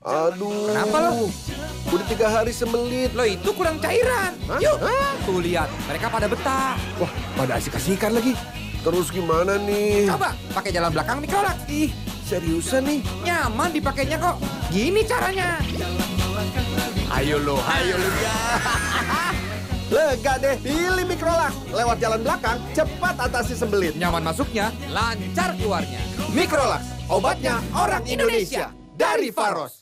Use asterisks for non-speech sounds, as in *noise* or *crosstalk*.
Aduh. Kenapa lo? Udah tiga hari sembelit. Lo itu kurang cairan. Hah? Yuk, Hah? tuh lihat. Mereka pada betah. Wah, pada asik-asikan lagi. Terus gimana nih? Coba pakai jalan belakang nih kolak. Ih, seriusan nih? Nyaman dipakainya kok. Gini caranya. Ayo lo, ayo lo. *laughs* Lega deh, pilih Mikrolak. Lewat jalan belakang, cepat atasi sembelit. Nyaman masuknya, lancar keluarnya. Mikrolak, obatnya orang Indonesia. Dari Faros.